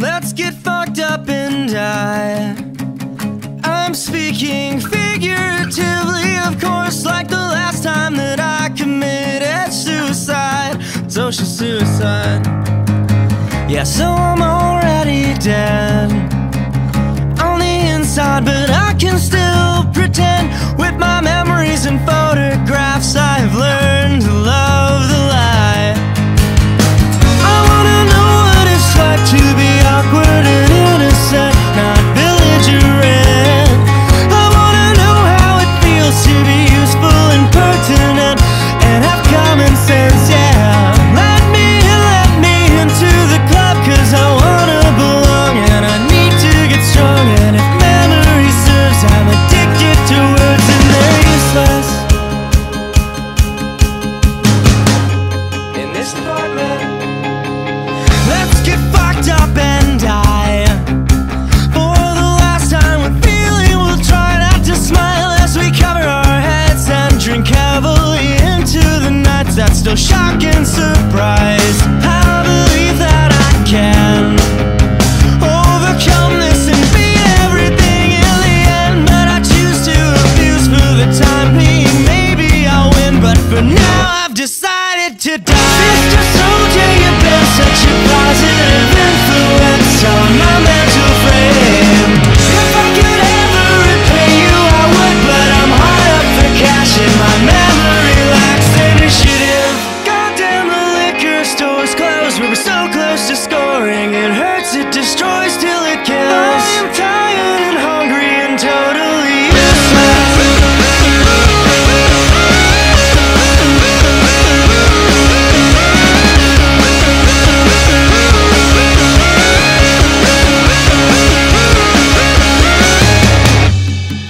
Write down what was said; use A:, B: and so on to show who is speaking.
A: Let's get fucked up and die. I'm speaking figuratively, of course, like the last time that I committed suicide. Social suicide. Yeah, so I'm already dead on the inside, but I can still still shock and surprise. I believe that I can Overcome this and beat everything in the end. But I choose to abuse for the time being. Maybe I'll win, but for now I've decided to die. Sister soldier, you've been such a positive it destroy